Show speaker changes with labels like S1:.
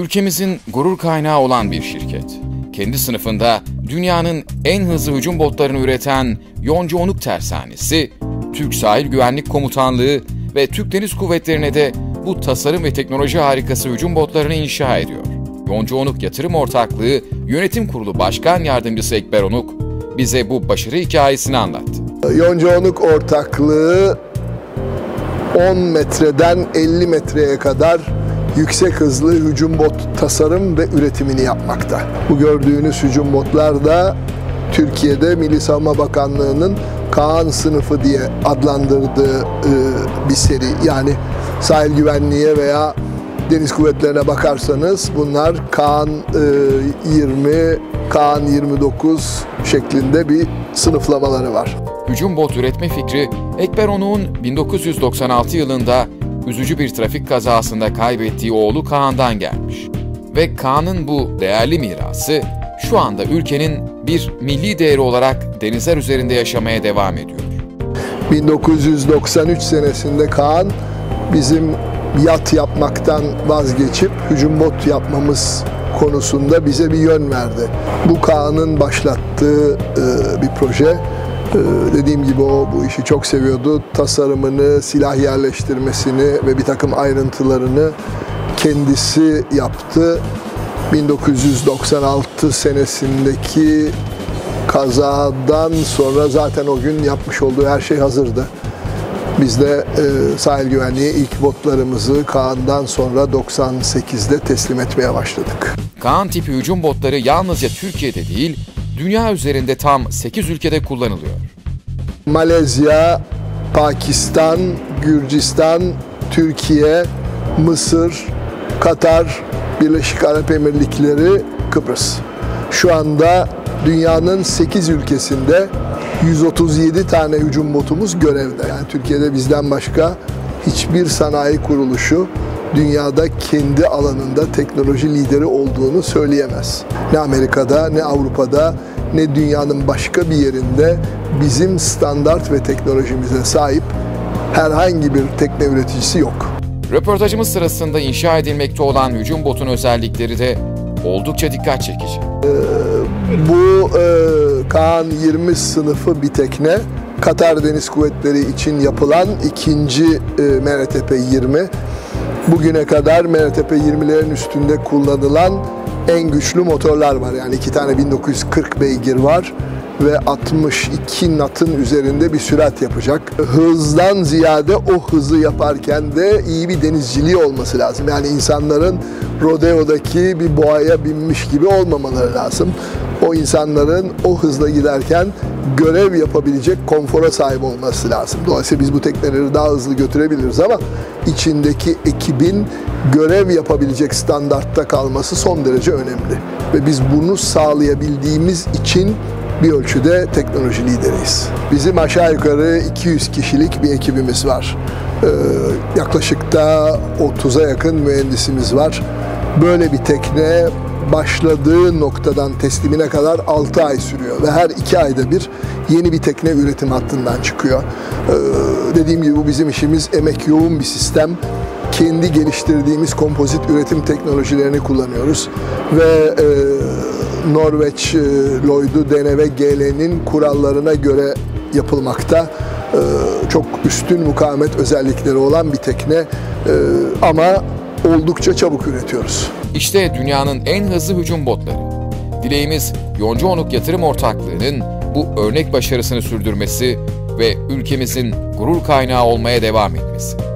S1: Ülkemizin gurur kaynağı olan bir şirket. Kendi sınıfında dünyanın en hızlı hücum botlarını üreten Yonca Onuk Tersanesi, Türk Sahil Güvenlik Komutanlığı ve Türk Deniz Kuvvetleri'ne de bu tasarım ve teknoloji harikası hücum botlarını inşa ediyor. Yonca Onuk Yatırım Ortaklığı Yönetim Kurulu Başkan Yardımcısı Ekber Onuk bize bu başarı hikayesini anlattı.
S2: Yonca Onuk Ortaklığı 10 metreden 50 metreye kadar yüksek hızlı hücum bot tasarım ve üretimini yapmakta. Bu gördüğünüz hücum botlar da Türkiye'de Milli Savunma Bakanlığı'nın Kaan sınıfı diye adlandırdığı e, bir seri. Yani sahil güvenliğe veya deniz kuvvetlerine bakarsanız bunlar Kaan e, 20, Kaan 29 şeklinde bir sınıflamaları var.
S1: Hücum bot üretme fikri Ekber Onuk'un 1996 yılında üzücü bir trafik kazasında kaybettiği oğlu Kaan'dan gelmiş. Ve Kaan'ın bu değerli mirası şu anda ülkenin bir milli değeri olarak denizler üzerinde yaşamaya devam ediyor.
S2: 1993 senesinde Kaan bizim yat yapmaktan vazgeçip hücum bot yapmamız konusunda bize bir yön verdi. Bu Kaan'ın başlattığı e, bir proje. E, dediğim gibi o bu işi çok seviyordu. Tasarımını, silah yerleştirmesini ve bir takım ayrıntılarını kendisi yaptı. 1996 senesindeki kazadan sonra zaten o gün yapmış olduğu her şey hazırdı. Biz de e, sahil güvenliği ilk botlarımızı Kaan'dan sonra 98'de teslim etmeye başladık.
S1: Kaan tipi hücum botları yalnızca Türkiye'de değil, dünya üzerinde tam 8 ülkede kullanılıyor.
S2: Malezya, Pakistan, Gürcistan, Türkiye, Mısır, Katar, Birleşik Arap Emirlikleri, Kıbrıs. Şu anda dünyanın 8 ülkesinde 137 tane hücum botumuz görevde. Yani Türkiye'de bizden başka hiçbir sanayi kuruluşu dünyada kendi alanında teknoloji lideri olduğunu söyleyemez. Ne Amerika'da, ne Avrupa'da, ne dünyanın başka bir yerinde bizim standart ve teknolojimize sahip herhangi bir tekne üreticisi yok.
S1: Röportajımız sırasında inşa edilmekte olan hücum botun özellikleri de oldukça dikkat çekici.
S2: Ee, bu e, Kaan 20 sınıfı bir tekne. Katar Deniz Kuvvetleri için yapılan ikinci e, MRTP 20. Bugüne kadar MRTP 20'lerin üstünde kullanılan en güçlü motorlar var. Yani iki tane 1940 beygir var ve 62 natın üzerinde bir sürat yapacak. Hızdan ziyade o hızı yaparken de iyi bir denizciliği olması lazım. Yani insanların rodeodaki bir boğaya binmiş gibi olmamaları lazım. O insanların o hızla giderken görev yapabilecek konfora sahip olması lazım. Dolayısıyla biz bu tekneleri daha hızlı götürebiliriz ama içindeki ekibin görev yapabilecek standartta kalması son derece önemli. Ve biz bunu sağlayabildiğimiz için bir ölçüde teknoloji lideriyiz. Bizim aşağı yukarı 200 kişilik bir ekibimiz var. Ee, yaklaşık da 30'a yakın mühendisimiz var. Böyle bir tekne başladığı noktadan teslimine kadar 6 ay sürüyor ve her 2 ayda bir yeni bir tekne üretim hattından çıkıyor. Ee, dediğim gibi bu bizim işimiz emek yoğun bir sistem. Kendi geliştirdiğimiz kompozit üretim teknolojilerini kullanıyoruz ve e, Norveç e, Lloyd'u DNV GL'nin kurallarına göre yapılmakta. E, çok üstün mukavemet özellikleri olan bir tekne e, ama oldukça çabuk üretiyoruz.
S1: İşte dünyanın en hızlı hücum botları. Dileğimiz Yonca Onuk Yatırım Ortaklığı'nın bu örnek başarısını sürdürmesi ve ülkemizin gurur kaynağı olmaya devam etmesi.